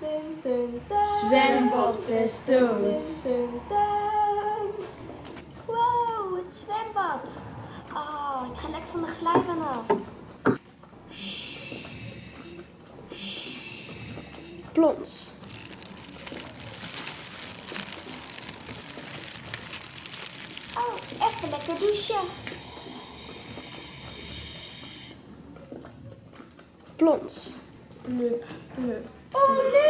Zwembad des doods. Wow, het zwembad. Oh, ik ga lekker van de glijbaan af. Plons. Oh, even lekker douchen. Plons. Plup, plup. Oh nee!